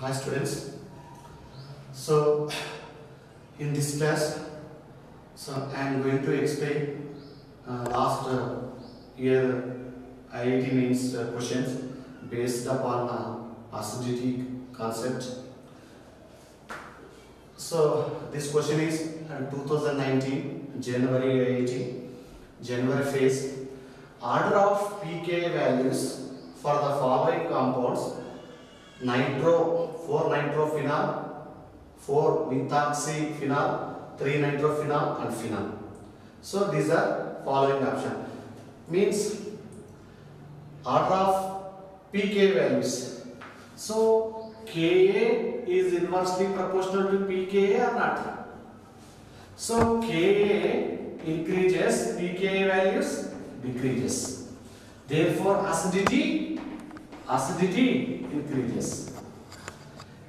Hi students. So in this class, so I am going to explain uh, last uh, year IIT Mains uh, questions based upon uh, acidity concept. So this question is uh, 2019 January IIT January phase. Order of pK values for the following compounds nitro 4 nitrophenol 4 methoxyphenol 3 nitrophenol and phenol so these are following option. Means order of pK values. So Ka is inversely proportional to pKa or not? So Ka increases pKa values decreases. Therefore acidity acidity increases.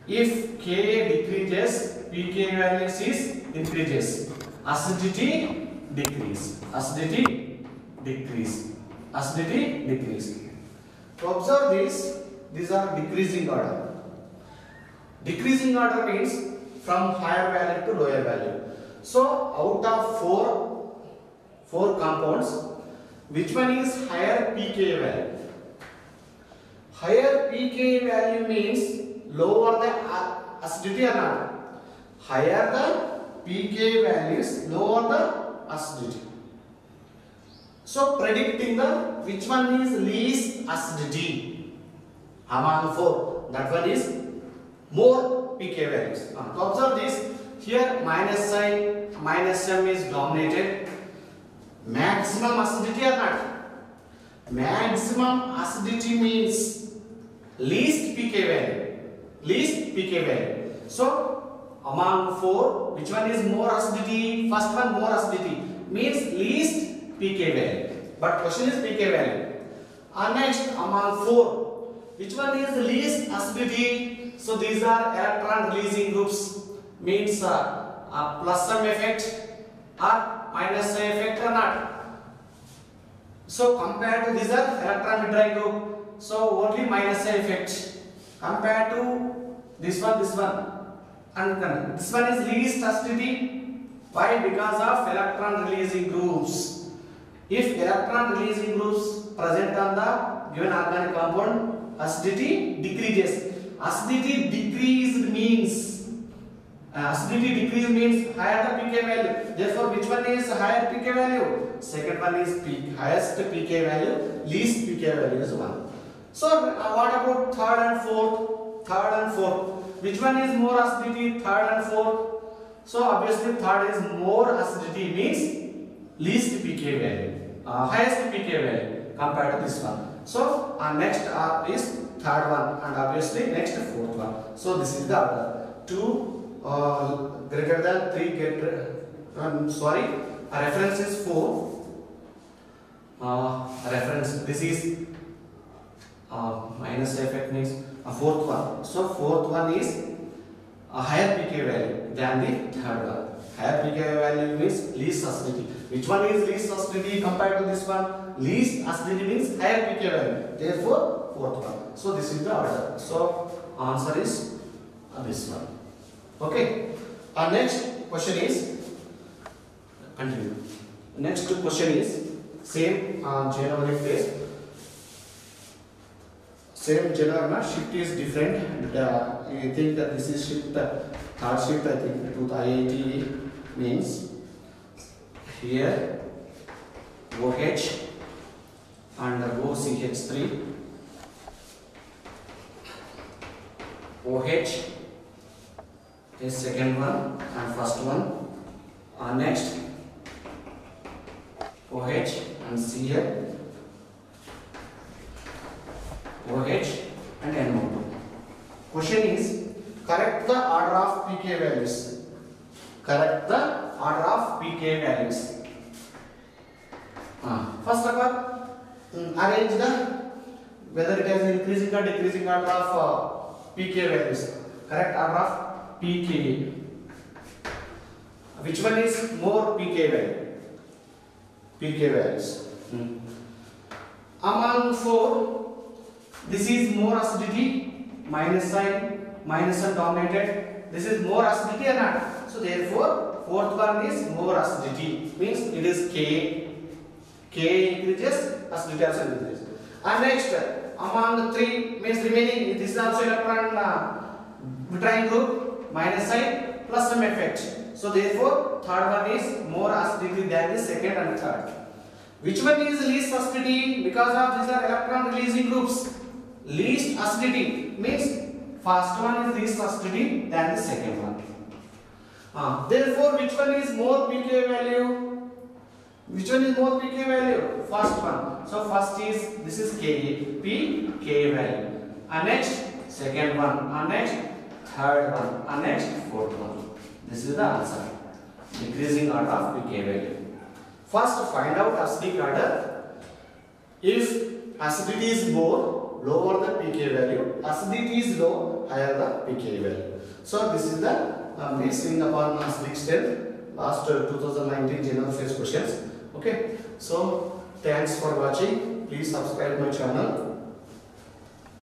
If Ka decreases, pK values is increases. Acidity decrease. Acidity decrease. Acidity decrease. To observe this, these are decreasing order. Decreasing order means from higher value to lower value. So out of four four compounds, which one is higher pK value? Higher pK value means lower the acidity or not. Higher the pK values, lower the acidity. So predicting the which one is least acidity among four. That one is more pK values. Now to observe this, here minus sign, minus m is dominated. Maximum acidity or not? Maximum acidity means least pK value. Least pK value. So among four, which one is more acidity? First one more acidity means least pK value. But question is pK value. And next among four, which one is least acidity? So these are electron releasing groups means uh, uh, plus some effect or minus effect or not. So compared to these are electron withdrawing group. So only minus effect compared to this one, this one, and this one is least acidity. Why? Because of electron releasing groups. If electron releasing groups present on the given organic compound, acidity decreases. Acidity decreased means uh, acidity decrease means higher the pK value. Therefore, which one is higher pK value? Second one is peak, highest pK value, least pK value is one. So, uh, what about third and fourth? Third and fourth. Which one is more acidity? Third and fourth. So, obviously, third is more acidity means least pK value, uh, highest pK value compared to this one. So, uh, next uh, is third one, and obviously next fourth one. So, this is the order. Two uh, greater than three. Get um, sorry, a reference is four. Uh, reference. This is minus effect means a fourth one. So fourth one is a higher pK value than the third one. Higher pK value means least acidity. Which one is least acidity compared to this one? Least acidity means higher pK value. Therefore, fourth one. So this is the order. So answer is uh, this one. Okay. Our next question is continue. Next question is same uh, January phase same January shift is different and uh, I think that this is shift uh, third shift I think to IIT Mains. Here OH and OCH3 OH is second one and first one. Uh, next OH and Cl OH and NO2. Question is correct the order of pK values. Correct the order of pK values. Uh, first of all, um, arrange the whether it is increasing or decreasing order of uh, pK values. Correct order of pK. Which one is more pK value? pK values. Hmm. Among four, this is more acidity minus sign, minus sign dominated. This is more acidity or not? So therefore, fourth one is more acidity. Means it is K. K increases, acidity also increases. And next, among the three means remaining, this is also electron uh, group, minus sign plus some effect. So therefore, third one is more acidity than the second and third. Which one is least acidity? Because of these are electron releasing groups. Least acidity means first one is least acidity than the second one. Uh, therefore, which one is more pK value? Which one is more pK value? First one. So first is this is Ka, P, K value. And next second one. And next third one. And next fourth one. This is the answer. Decreasing order of pK value. First find out acidic order. If acidity is more, lower the pK value. Acidity is low, higher the pK value. So this is the uh, basing upon acidic strength. Last uh, 2019 general science questions. Okay. So thanks for watching. Please subscribe my channel.